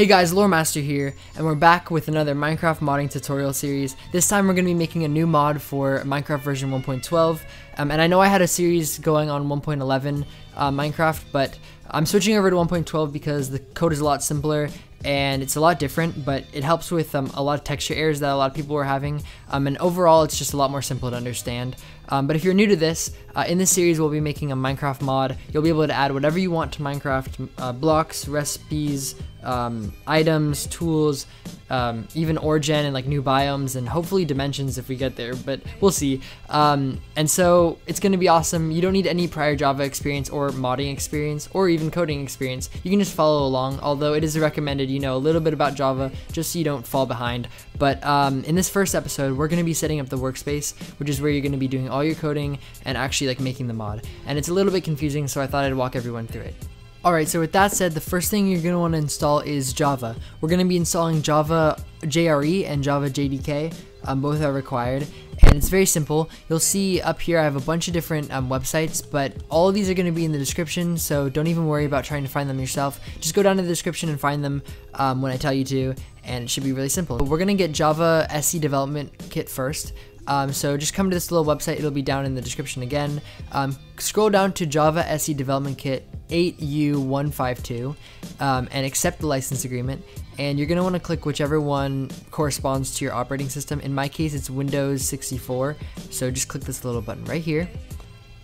Hey guys, Loremaster here, and we're back with another Minecraft modding tutorial series. This time we're going to be making a new mod for Minecraft version 1.12, um, and I know I had a series going on 1.11 uh, Minecraft, but I'm switching over to 1.12 because the code is a lot simpler and it's a lot different, but it helps with um, a lot of texture errors that a lot of people were having, um, and overall it's just a lot more simple to understand. Um, but if you're new to this, uh, in this series we'll be making a Minecraft mod. You'll be able to add whatever you want to Minecraft, uh, blocks, recipes, um, items, tools, um, even origin and like new biomes and hopefully dimensions if we get there, but we'll see. Um, and so it's going to be awesome. You don't need any prior Java experience or modding experience or even coding experience. You can just follow along, although it is recommended you know a little bit about Java just so you don't fall behind. But um, in this first episode, we're going to be setting up the workspace, which is where you're going to be doing all your coding and actually like making the mod. And it's a little bit confusing, so I thought I'd walk everyone through it. Alright, so with that said, the first thing you're going to want to install is Java. We're going to be installing Java JRE and Java JDK. Um, both are required. And it's very simple. You'll see up here I have a bunch of different um, websites, but all of these are going to be in the description, so don't even worry about trying to find them yourself. Just go down to the description and find them um, when I tell you to, and it should be really simple. We're going to get Java SE Development Kit first. Um, so just come to this little website, it'll be down in the description again. Um, scroll down to Java SE Development Kit 8U152 um, and accept the license agreement. And you're going to want to click whichever one corresponds to your operating system. In my case, it's Windows 64. So just click this little button right here.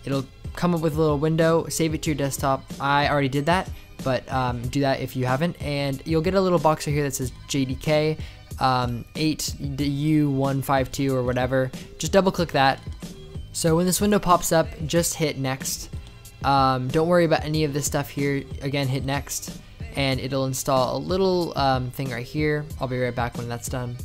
It'll come up with a little window, save it to your desktop. I already did that, but um, do that if you haven't. And you'll get a little box right here that says JDK um, 8U152 or whatever. Just double click that. So when this window pops up, just hit next. Um, don't worry about any of this stuff here. Again, hit next and it'll install a little um, thing right here. I'll be right back when that's done.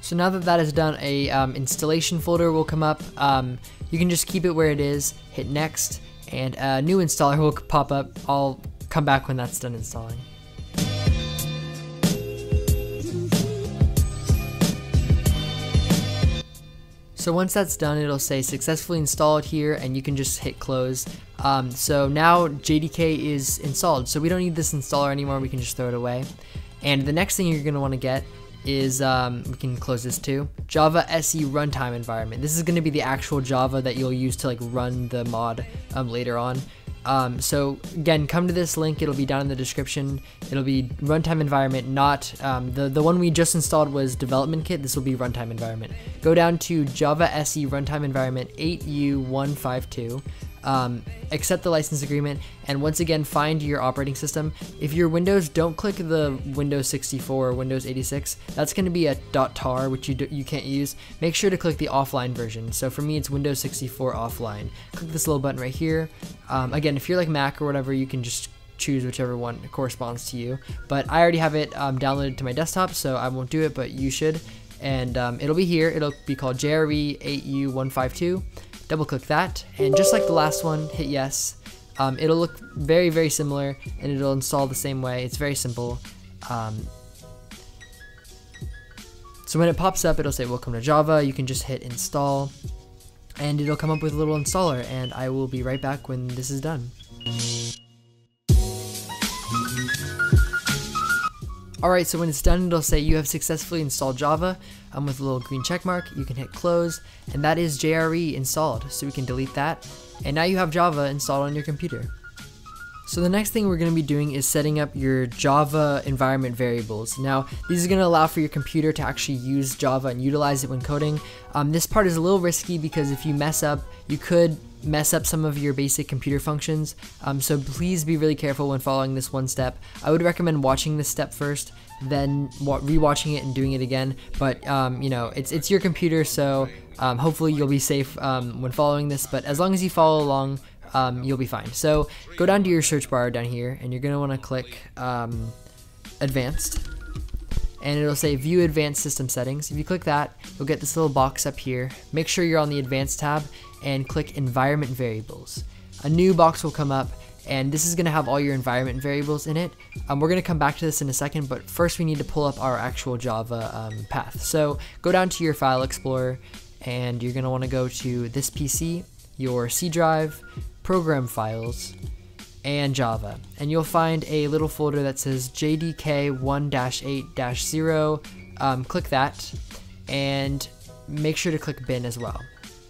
So now that that is done, a um, installation folder will come up. Um, you can just keep it where it is, hit next, and a new installer will pop up. I'll come back when that's done installing. So once that's done, it'll say successfully installed here and you can just hit close. Um, so now JDK is installed. So we don't need this installer anymore. We can just throw it away. And the next thing you're going to want to get is, um, we can close this too, Java SE runtime environment. This is going to be the actual Java that you'll use to like run the mod um, later on. Um, so again, come to this link. It'll be down in the description. It'll be runtime environment, not um, the the one we just installed was development kit. This will be runtime environment. Go down to Java SE runtime environment 8U152 um, accept the license agreement, and once again find your operating system. If your Windows, don't click the Windows 64 or Windows 86. That's going to be a .tar, which you, do, you can't use. Make sure to click the offline version. So for me, it's Windows 64 offline. Click this little button right here. Um, again, if you're like Mac or whatever, you can just choose whichever one corresponds to you. But I already have it um, downloaded to my desktop, so I won't do it, but you should. And um, it'll be here. It'll be called JRE 8U152 double click that, and just like the last one, hit yes. Um, it'll look very, very similar, and it'll install the same way. It's very simple. Um, so when it pops up, it'll say welcome to Java. You can just hit install, and it'll come up with a little installer, and I will be right back when this is done. Alright, so when it's done, it'll say you have successfully installed Java um, with a little green check mark. You can hit close, and that is JRE installed, so we can delete that. And now you have Java installed on your computer. So the next thing we're going to be doing is setting up your Java environment variables. Now, these are going to allow for your computer to actually use Java and utilize it when coding. Um, this part is a little risky because if you mess up, you could mess up some of your basic computer functions. Um, so please be really careful when following this one step. I would recommend watching this step first, then rewatching it and doing it again. But um, you know, it's it's your computer, so um, hopefully you'll be safe um, when following this. But as long as you follow along, um, you'll be fine. So go down to your search bar down here, and you're gonna want to click um, Advanced and it'll say view advanced system settings. If you click that, you'll get this little box up here. Make sure you're on the advanced tab and click environment variables. A new box will come up and this is going to have all your environment variables in it. Um, we're going to come back to this in a second, but first we need to pull up our actual Java um, path. So go down to your file explorer and you're going to want to go to this PC, your C drive, program files, and Java. And you'll find a little folder that says JDK 1-8-0. Um, click that and make sure to click bin as well.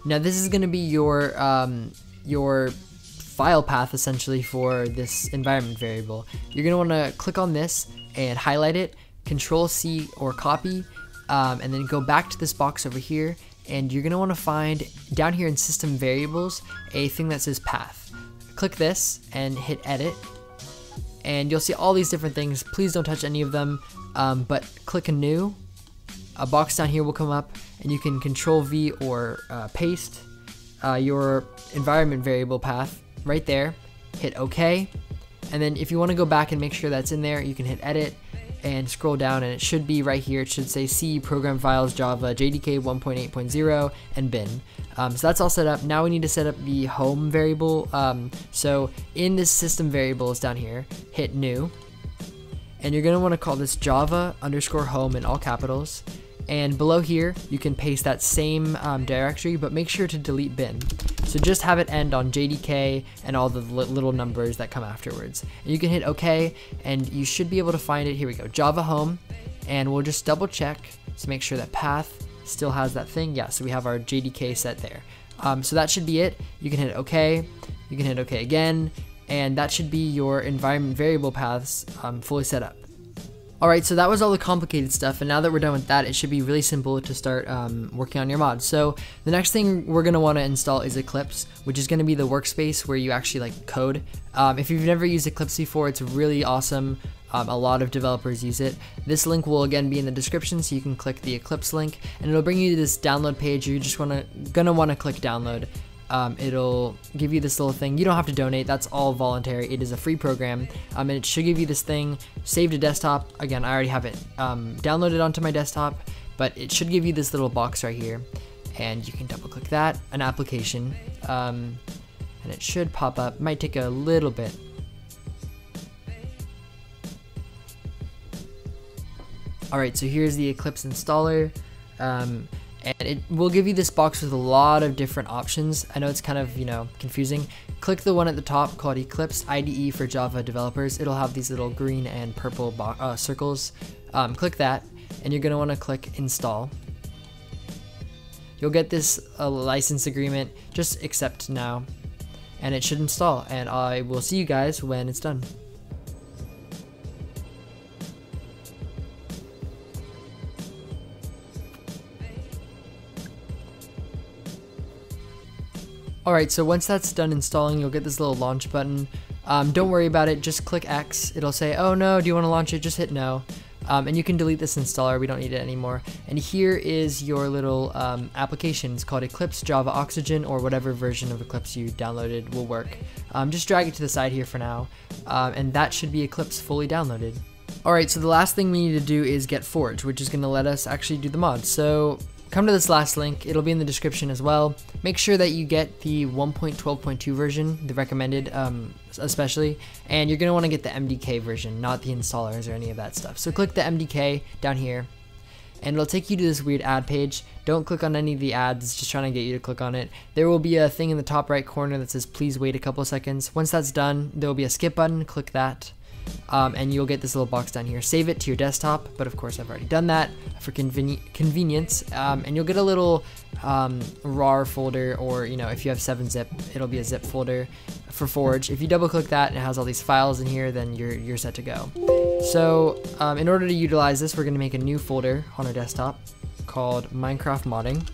Now this is going to be your um, your file path essentially for this environment variable. You're going to want to click on this and highlight it, control C or copy, um, and then go back to this box over here and you're going to want to find down here in system variables a thing that says path. Click this and hit edit and you'll see all these different things. Please don't touch any of them, um, but click a new. A box down here will come up and you can control V or uh, paste uh, your environment variable path right there. Hit OK. And then if you want to go back and make sure that's in there, you can hit edit and scroll down and it should be right here. It should say C, Program Files, Java, JDK 1.8.0, and bin. Um, so that's all set up. Now we need to set up the home variable. Um, so in this system variables down here, hit new. And you're going to want to call this Java underscore home in all capitals. And below here, you can paste that same um, directory, but make sure to delete bin. So just have it end on JDK and all the little numbers that come afterwards. And you can hit OK, and you should be able to find it. Here we go, Java home. And we'll just double check to make sure that path still has that thing. Yeah, so we have our JDK set there. Um, so that should be it. You can hit OK, you can hit OK again, and that should be your environment variable paths um, fully set up. Alright, so that was all the complicated stuff, and now that we're done with that, it should be really simple to start um, working on your mod. So the next thing we're going to want to install is Eclipse, which is going to be the workspace where you actually like code. Um, if you've never used Eclipse before, it's really awesome. Um, a lot of developers use it. This link will again be in the description, so you can click the Eclipse link, and it'll bring you to this download page. You're just wanna gonna want to click download um, it'll give you this little thing. You don't have to donate, that's all voluntary. It is a free program, um, and it should give you this thing, save to desktop. Again, I already have it um, downloaded onto my desktop, but it should give you this little box right here, and you can double click that, an application, um, and it should pop up. Might take a little bit. Alright, so here's the Eclipse installer. Um, and it will give you this box with a lot of different options. I know it's kind of, you know, confusing. Click the one at the top called Eclipse IDE for Java developers. It'll have these little green and purple uh, circles. Um, click that, and you're going to want to click Install. You'll get this uh, license agreement, just accept now, and it should install, and I will see you guys when it's done. Alright, so once that's done installing, you'll get this little launch button. Um, don't worry about it, just click X. It'll say, oh no, do you want to launch it? Just hit no. Um, and you can delete this installer, we don't need it anymore. And here is your little um, application. It's called Eclipse Java Oxygen or whatever version of Eclipse you downloaded will work. Um, just drag it to the side here for now. Um, and that should be Eclipse fully downloaded. Alright, so the last thing we need to do is get Forge, which is going to let us actually do the mod. So come to this last link, it'll be in the description as well. Make sure that you get the 1.12.2 version, the recommended um, especially, and you're going to want to get the MDK version, not the installers or any of that stuff. So click the MDK down here, and it'll take you to this weird ad page. Don't click on any of the ads, it's just trying to get you to click on it. There will be a thing in the top right corner that says please wait a couple seconds. Once that's done, there will be a skip button, click that um, and you'll get this little box down here. Save it to your desktop, but of course I've already done that for conveni convenience, um, and you'll get a little um, RAR folder, or you know, if you have 7-zip, it'll be a zip folder for Forge. If you double click that and it has all these files in here, then you're, you're set to go. So um, in order to utilize this, we're gonna make a new folder on our desktop called Minecraft Modding.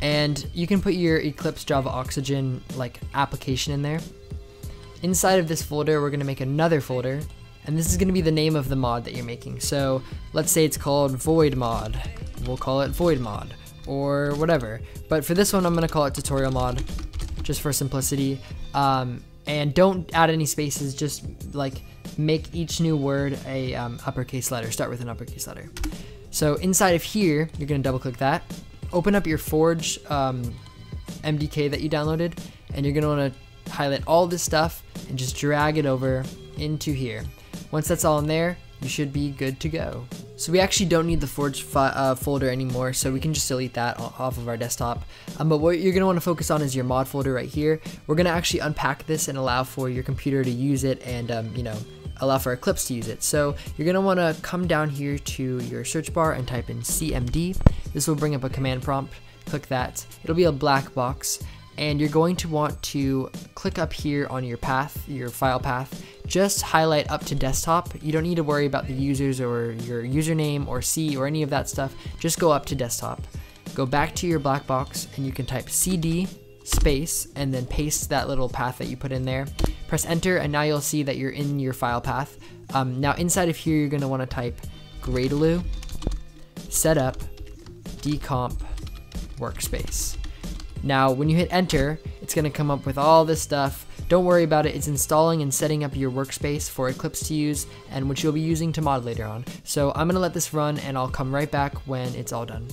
And you can put your Eclipse Java Oxygen like application in there. Inside of this folder, we're gonna make another folder, and this is gonna be the name of the mod that you're making. So let's say it's called void mod. We'll call it void mod or whatever. But for this one, I'm gonna call it tutorial mod just for simplicity. Um, and don't add any spaces, just like make each new word a um, uppercase letter, start with an uppercase letter. So inside of here, you're gonna double click that, open up your Forge um, MDK that you downloaded, and you're gonna wanna highlight all this stuff and just drag it over into here. Once that's all in there, you should be good to go. So we actually don't need the Forge uh, folder anymore, so we can just delete that off of our desktop. Um, but what you're going to want to focus on is your mod folder right here. We're going to actually unpack this and allow for your computer to use it and, um, you know, allow for Eclipse to use it. So you're going to want to come down here to your search bar and type in CMD. This will bring up a command prompt. Click that. It'll be a black box and you're going to want to click up here on your path, your file path, just highlight up to desktop. You don't need to worry about the users or your username or C or any of that stuff. Just go up to desktop. Go back to your black box and you can type CD space and then paste that little path that you put in there. Press enter and now you'll see that you're in your file path. Um, now inside of here you're going to want to type gradlew setup decomp workspace. Now, when you hit enter, it's going to come up with all this stuff. Don't worry about it, it's installing and setting up your workspace for Eclipse to use and which you'll be using to mod later on. So I'm going to let this run and I'll come right back when it's all done.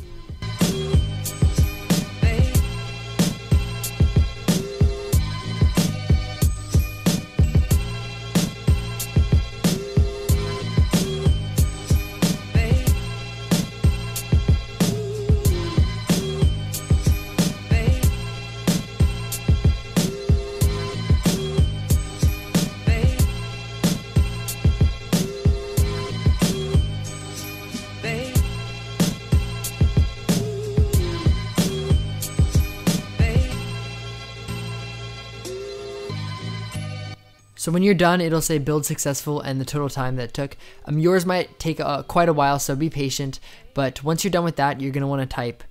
So when you're done, it'll say build successful and the total time that took. Um, yours might take uh, quite a while, so be patient. But once you're done with that, you're gonna want to type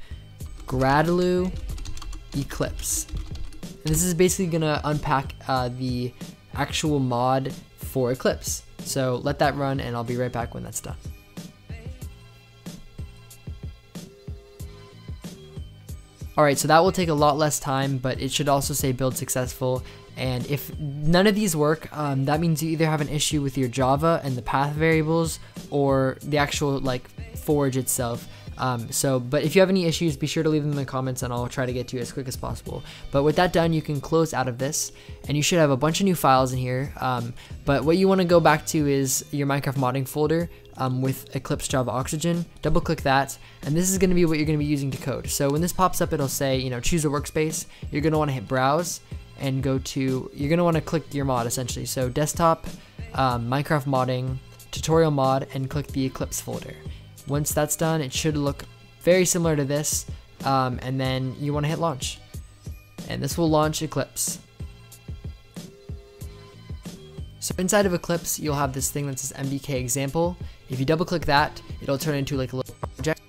gradlew Eclipse. And this is basically gonna unpack uh, the actual mod for Eclipse. So let that run, and I'll be right back when that's done. Alright, so that will take a lot less time, but it should also say build successful and if none of these work, um, that means you either have an issue with your Java and the path variables or the actual like Forge itself. Um, so, but if you have any issues, be sure to leave them in the comments and I'll try to get to you as quick as possible. But with that done, you can close out of this and you should have a bunch of new files in here. Um, but what you want to go back to is your Minecraft modding folder um, with Eclipse Java Oxygen. Double click that and this is going to be what you're going to be using to code. So when this pops up, it'll say, you know, choose a workspace. You're going to want to hit browse and go to, you're going to want to click your mod essentially. So desktop, um, Minecraft modding, tutorial mod, and click the Eclipse folder. Once that's done, it should look very similar to this, um, and then you want to hit launch. And this will launch Eclipse. So inside of Eclipse, you'll have this thing that says MDK example. If you double click that, it'll turn into like a little project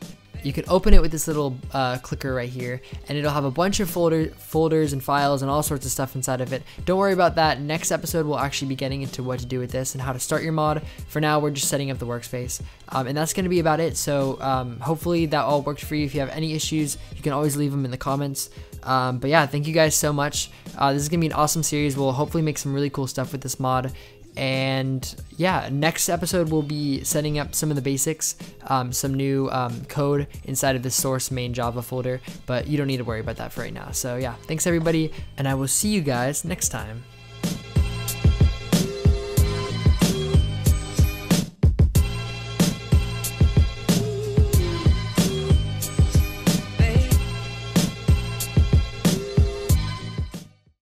you can open it with this little uh, clicker right here and it'll have a bunch of folder, folders and files and all sorts of stuff inside of it. Don't worry about that. Next episode we'll actually be getting into what to do with this and how to start your mod. For now we're just setting up the workspace um, and that's going to be about it. So um, hopefully that all worked for you. If you have any issues you can always leave them in the comments. Um, but yeah, thank you guys so much. Uh, this is going to be an awesome series. We'll hopefully make some really cool stuff with this mod and yeah, next episode we'll be setting up some of the basics, um, some new um, code inside of the source main Java folder, but you don't need to worry about that for right now. So yeah, thanks everybody, and I will see you guys next time.